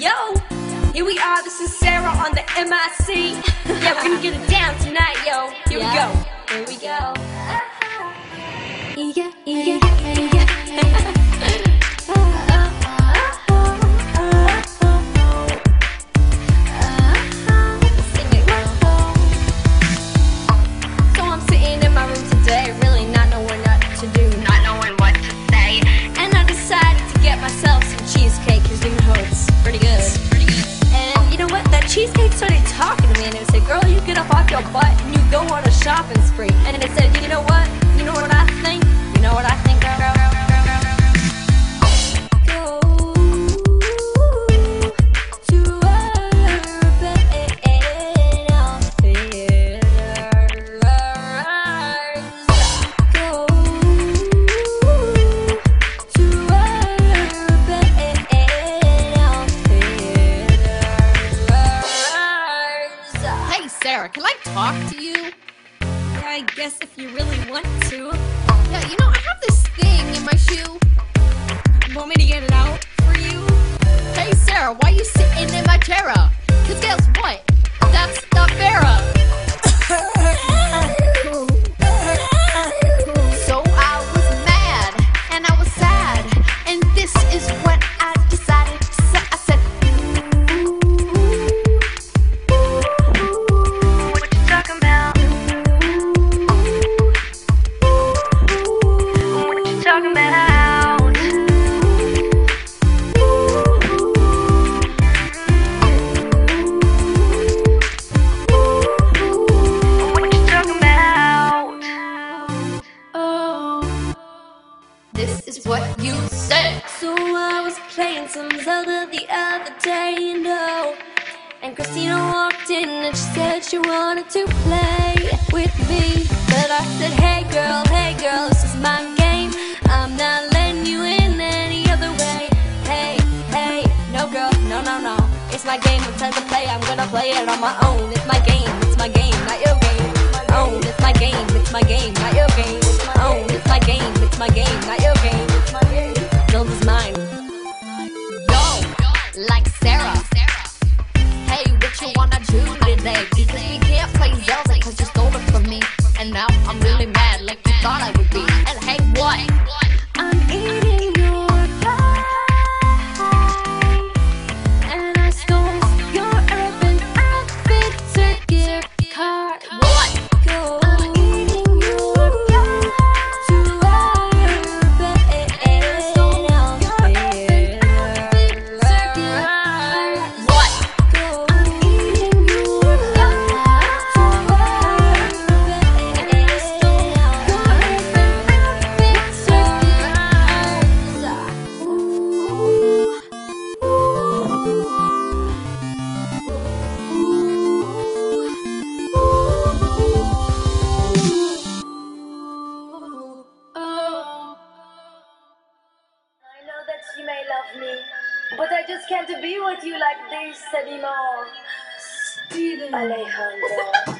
Yo, here we are. This is Sarah on the MIC. yeah, we're gonna get it down tonight, yo. Here yeah. we go. Here we go. Don't wanna shop Sarah. Can I talk to you? Yeah, I guess if you really want to. playing some Zelda the other day, you know. And Christina walked in and she said she wanted to play with me. But I said, hey girl, hey girl, this is my game. I'm not letting you in any other way. Hey, hey, no girl, no, no, no. It's my game, I'm to play, I'm gonna play it on my own. It's my game. thought I But I just can't be with you like this anymore. Steven. Alejandro.